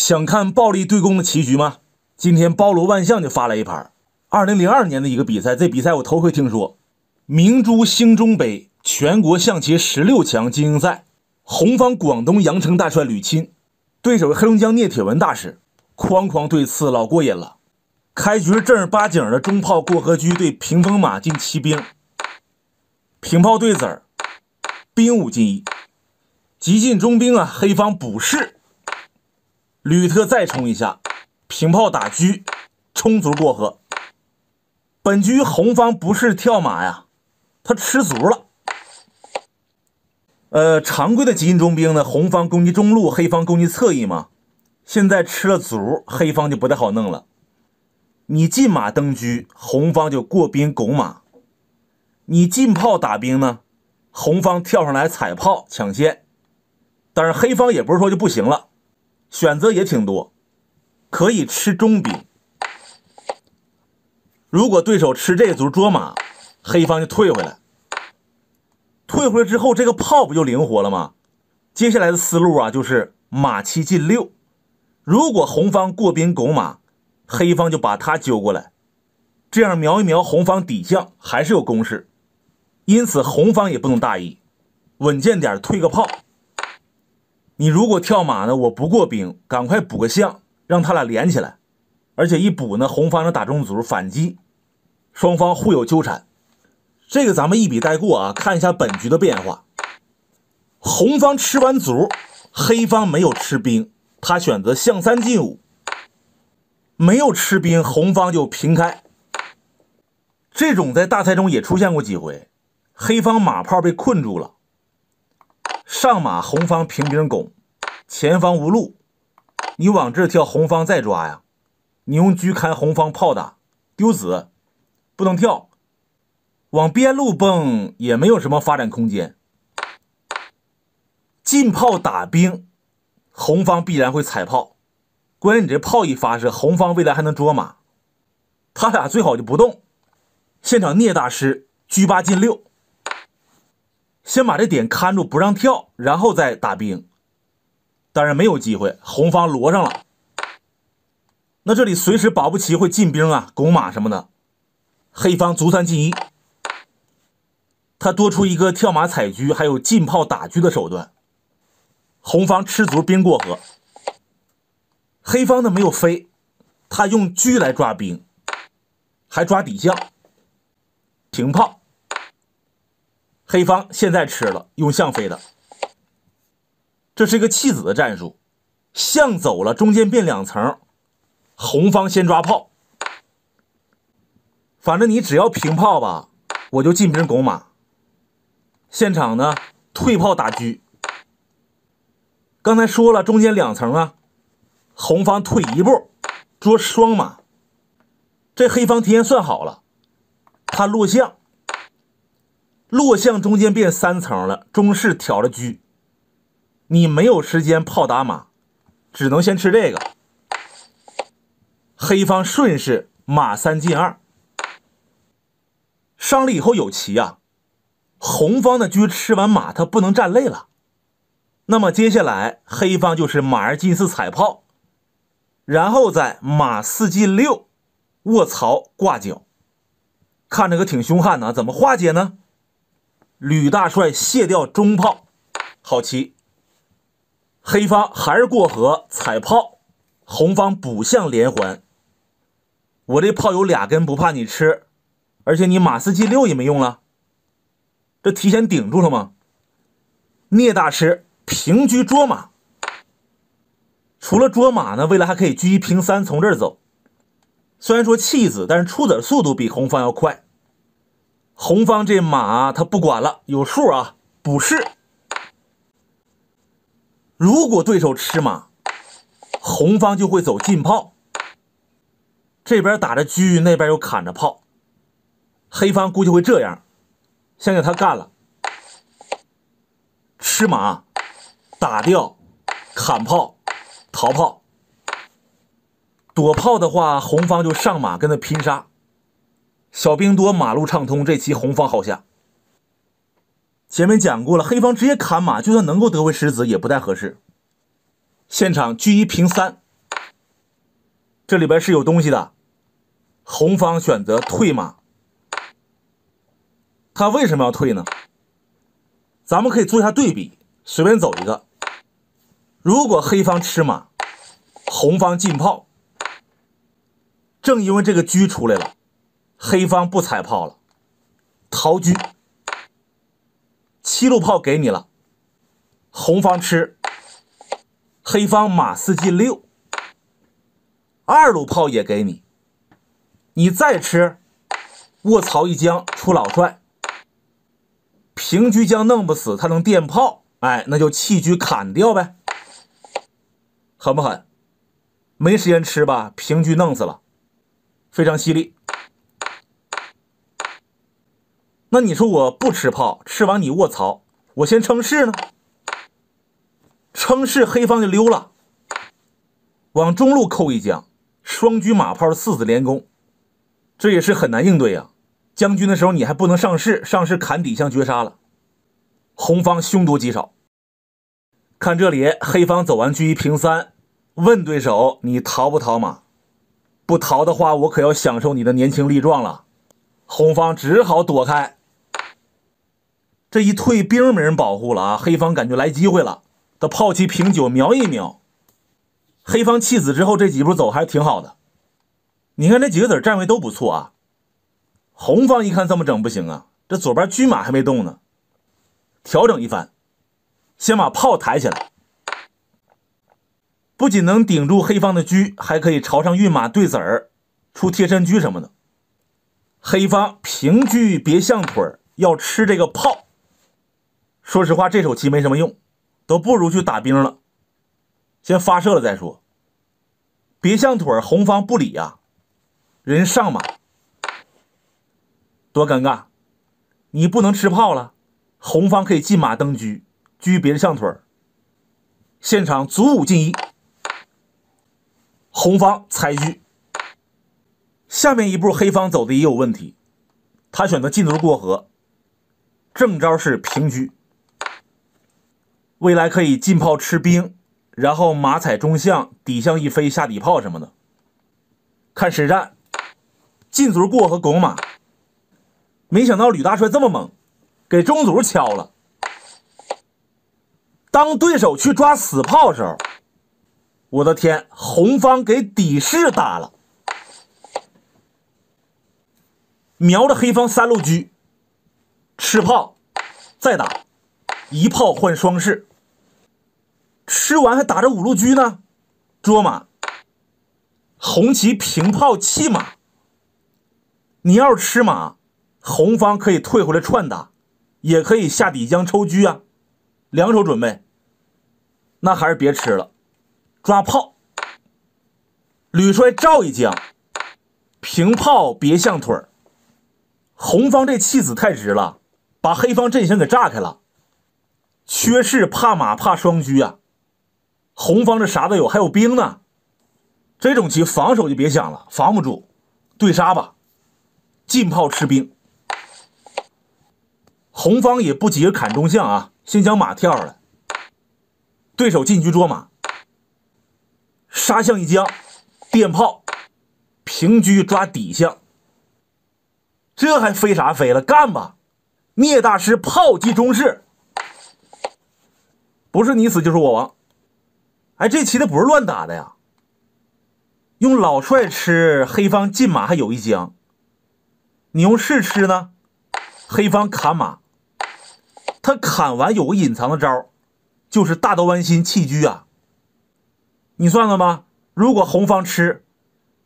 想看暴力对攻的棋局吗？今天包罗万象就发来一盘，二零零二年的一个比赛，这比赛我头回听说。明珠兴中杯全国象棋十六强精英赛，红方广东阳城大帅吕钦，对手黑龙江聂铁文大师，哐哐对刺老过瘾了。开局是正儿八经的中炮过河车对屏风马进骑兵，平炮对子儿，兵五进一，急进中兵啊，黑方补士。吕特再冲一下，平炮打车，冲卒过河。本局红方不是跳马呀，他吃卒了。呃，常规的急进中兵呢，红方攻击中路，黑方攻击侧翼嘛。现在吃了卒，黑方就不太好弄了。你进马登车，红方就过兵拱马；你进炮打兵呢，红方跳上来踩炮抢先。但是黑方也不是说就不行了。选择也挺多，可以吃中兵。如果对手吃这卒捉马，黑方就退回来。退回来之后，这个炮不就灵活了吗？接下来的思路啊，就是马七进六。如果红方过兵拱马，黑方就把他揪过来，这样瞄一瞄红方底象，还是有攻势。因此红方也不能大意，稳健点退个炮。你如果跳马呢？我不过兵，赶快补个象，让他俩连起来。而且一补呢，红方能打中卒反击，双方互有纠缠。这个咱们一笔带过啊，看一下本局的变化。红方吃完卒，黑方没有吃兵，他选择象三进五，没有吃兵，红方就平开。这种在大赛中也出现过几回，黑方马炮被困住了。上马，红方平兵拱，前方无路，你往这跳，红方再抓呀。你用车看红方炮打，丢子，不能跳。往边路蹦也没有什么发展空间。进炮打兵，红方必然会踩炮。关键你这炮一发射，红方未来还能捉马，他俩最好就不动。现场聂大师车八进六。先把这点看住，不让跳，然后再打兵。当然没有机会，红方罗上了。那这里随时保不齐会进兵啊，拱马什么的。黑方卒三进一，他多出一个跳马踩车，还有进炮打车的手段。红方吃卒兵过河，黑方呢没有飞，他用车来抓兵，还抓底象，平炮。黑方现在吃了，用象飞的，这是一个弃子的战术。象走了，中间变两层，红方先抓炮。反正你只要平炮吧，我就进兵拱马。现场呢，退炮打车。刚才说了，中间两层啊，红方退一步，捉双马。这黑方提前算好了，他落象。落象中间变三层了，中士挑了车，你没有时间炮打马，只能先吃这个。黑方顺势马三进二，上了以后有棋啊。红方的车吃完马，他不能站累了，那么接下来黑方就是马二进四踩炮，然后再马四进六卧槽挂角，看着可挺凶悍的，怎么化解呢？吕大帅卸掉中炮，好棋。黑方还是过河踩炮，红方补象连环。我这炮有俩根，不怕你吃，而且你马四进六也没用了，这提前顶住了吗？聂大师平车捉马，除了捉马呢，未来还可以车一平三从这儿走。虽然说弃子，但是出子速度比红方要快。红方这马他不管了，有数啊，补士。如果对手吃马，红方就会走进炮，这边打着车，那边又砍着炮，黑方估计会这样，先给他干了，吃马，打掉，砍炮，逃炮，躲炮的话，红方就上马跟他拼杀。小兵多，马路畅通，这棋红方好下。前面讲过了，黑方直接砍马，就算能够得回石子，也不太合适。现场车一平三，这里边是有东西的。红方选择退马，他为什么要退呢？咱们可以做一下对比，随便走一个。如果黑方吃马，红方进炮，正因为这个车出来了，黑方不踩炮了，逃车，七路炮给你了，红方吃，黑方马四进六，二路炮也给你。你再吃，卧槽一将出老帅，平车将弄不死，他能垫炮，哎，那就弃车砍掉呗，狠不狠？没时间吃吧，平车弄死了，非常犀利。那你说我不吃炮，吃完你卧槽，我先称士呢？称士，黑方就溜了，往中路扣一将，双车马炮四子连攻。这也是很难应对呀，将军的时候你还不能上士，上士砍底象绝杀了。红方凶多吉少。看这里，黑方走完车一平三，问对手你逃不逃马？不逃的话，我可要享受你的年轻力壮了。红方只好躲开。这一退兵没人保护了啊，黑方感觉来机会了，他炮七平九瞄一瞄，黑方弃子之后这几步走还是挺好的。你看这几个子站位都不错啊，红方一看这么整不行啊，这左边车马还没动呢，调整一番，先把炮抬起来，不仅能顶住黑方的车，还可以朝上运马对子儿，出贴身车什么的。黑方平车别象腿要吃这个炮，说实话这手棋没什么用，都不如去打兵了，先发射了再说。别象腿红方不理呀。人上马，多尴尬！你不能吃炮了，红方可以进马登车，车别象腿现场卒五进一，红方猜车。下面一步黑方走的也有问题，他选择进卒过河，正招是平车，未来可以进炮吃兵，然后马踩中象，底象一飞下底炮什么的，看实战。进卒过河拱马，没想到吕大帅这么猛，给中卒敲了。当对手去抓死炮时候，我的天，红方给底士打了，瞄着黑方三路车，吃炮，再打，一炮换双士，吃完还打着五路车呢，捉马，红旗平炮弃马。你要是吃马，红方可以退回来串打，也可以下底将抽车啊，两手准备。那还是别吃了，抓炮。吕帅照一将，平炮别象腿红方这弃子太直了，把黑方阵型给炸开了。缺士怕马怕双车啊，红方这啥都有，还有兵呢。这种棋防守就别想了，防不住，对杀吧。进炮吃兵，红方也不急着砍中象啊，先将马跳出来。对手进车捉马，杀象一将，垫炮，平车抓底象。这还飞啥飞了？干吧！聂大师炮击中士，不是你死就是我亡。哎，这棋的不是乱打的呀。用老帅吃黑方进马还有一将。你用士吃呢？黑方砍马，他砍完有个隐藏的招，就是大刀剜心弃车啊。你算算吧，如果红方吃，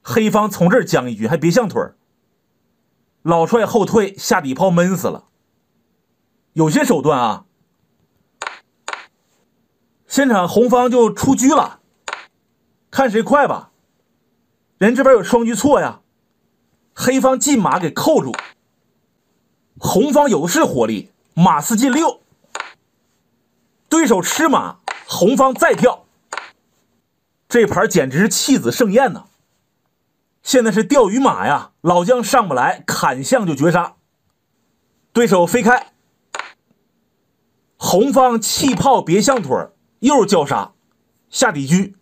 黑方从这儿将一局，还别象腿老帅后退下底炮闷死了。有些手段啊，现场红方就出车了，看谁快吧。人这边有双车错呀。黑方进马给扣住，红方有的是火力，马四进六，对手吃马，红方再跳，这盘简直是弃子盛宴呐！现在是钓鱼马呀，老将上不来，砍象就绝杀，对手飞开，红方弃炮别象腿又叫杀，下底车，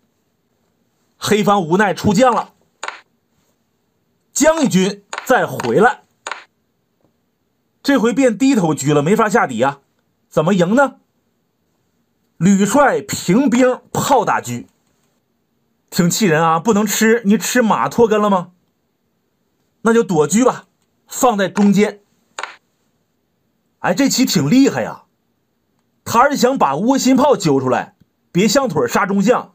黑方无奈出将了，将一军再回来。这回变低头车了，没法下底呀，怎么赢呢？吕帅平兵炮打车，挺气人啊！不能吃，你吃马脱根了吗？那就躲车吧，放在中间。哎，这棋挺厉害呀，他是想把窝心炮揪出来，别象腿杀中将。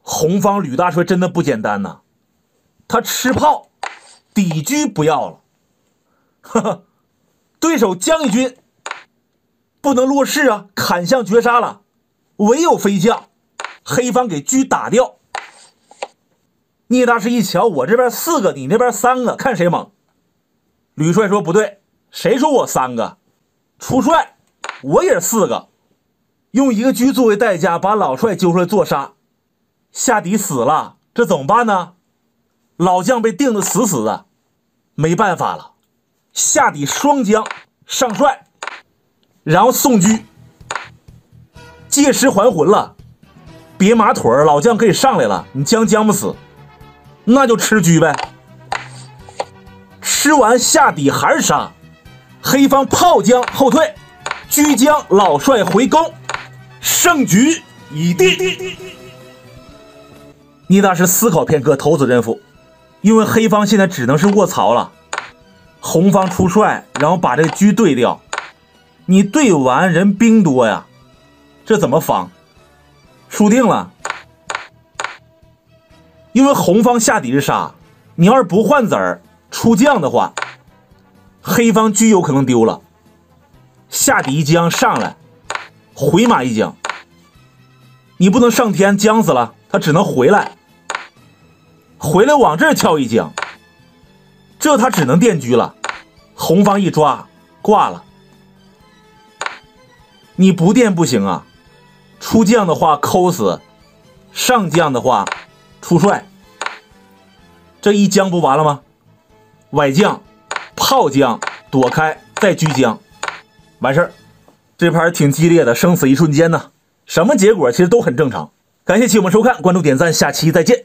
红方吕大帅真的不简单呐，他吃炮，底车不要了，呵呵，对手将一军不能落势啊，砍向绝杀了，唯有飞将，黑方给车打掉。聂大师一瞧，我这边四个，你那边三个，看谁猛。吕帅说不对，谁说我三个？出帅，我也四个，用一个车作为代价，把老帅揪出来做杀。下底死了，这怎么办呢？老将被定的死死的，没办法了，下底双将上帅，然后送车，借尸还魂了，别马腿老将可以上来了，你将将不死，那就吃车呗。吃完下底还是杀，黑方炮将后退，车将老帅回攻，胜局已定。你大师思考片刻，投子认负，因为黑方现在只能是卧槽了。红方出帅，然后把这个车对掉，你对完人兵多呀，这怎么防？输定了。因为红方下底是杀，你要是不换子儿出将的话，黑方车有可能丢了。下底一将上来，回马一将，你不能上天将死了。他只能回来，回来往这儿跳一将，这他只能垫车了。红方一抓挂了，你不垫不行啊！出将的话抠死，上将的话出帅，这一将不完了吗？崴将、炮将躲开再车将，完事儿。这盘挺激烈的，生死一瞬间呢，什么结果其实都很正常。感谢亲友们收看，关注点赞，下期再见。